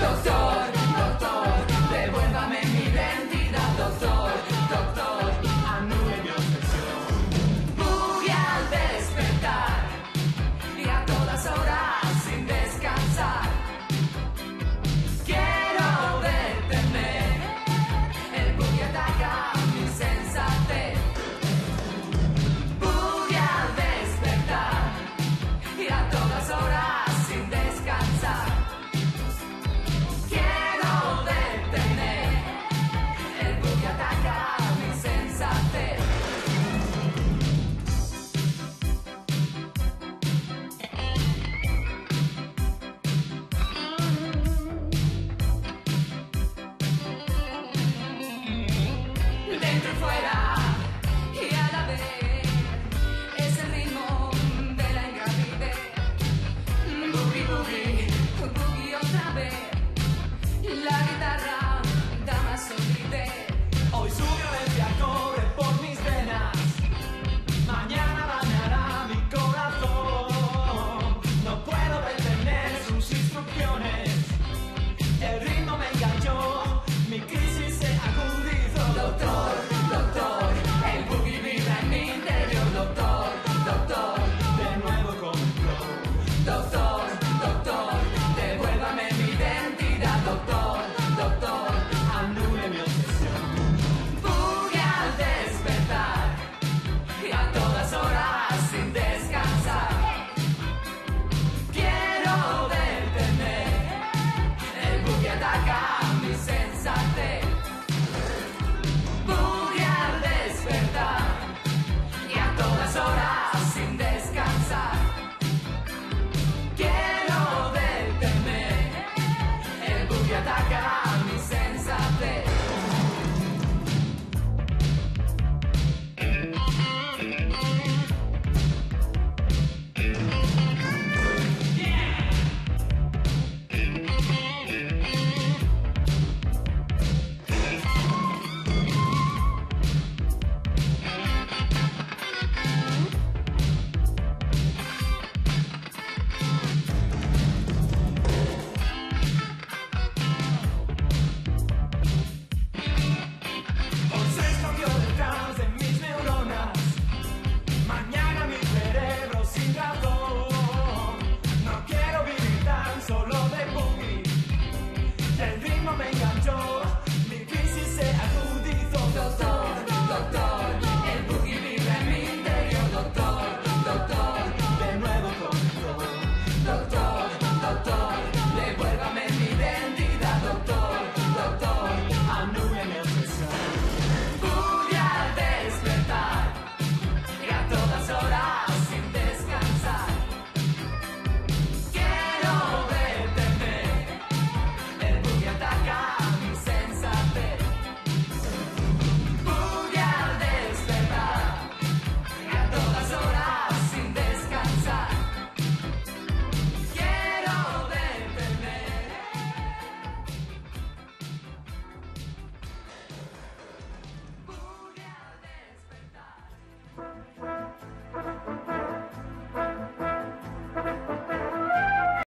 Los